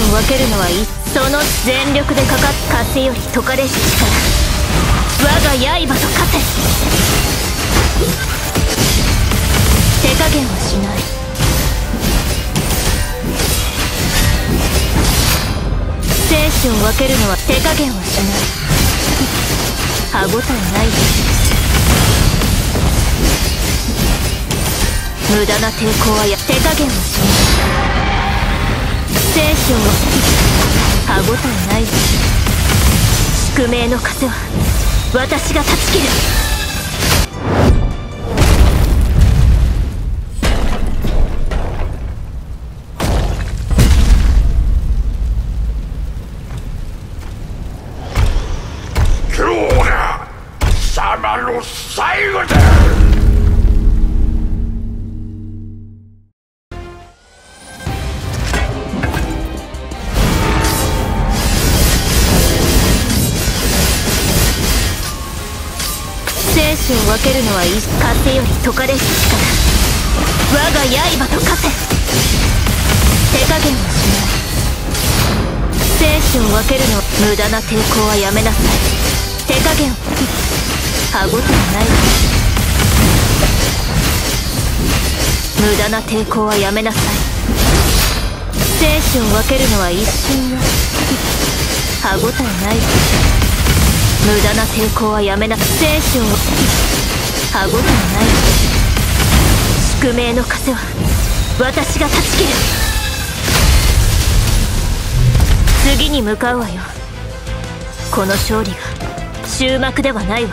分けるのはいその全力でかかっ風より解かれし力我が刃と勝て手加減はしない生死を分ける。のは手加減はしない歯応えない無駄な抵抗はや手加減はしない生を歯応えない宿命の風は私が断ち切る。最後だを分けるのは一風よ。り解かれし力我が刃と勝て手加減はしない生死を分けるの無駄な抵抗はやめなさい。手加減歯応えない無駄な抵抗はやめなさい。生死を分けるのは一瞬よ。歯応えない。無駄な抵抗はやめな。聖書を。歯応えない。宿命の風は。私が断ち切る。次に向かうわよ。この勝利が終幕ではないわ。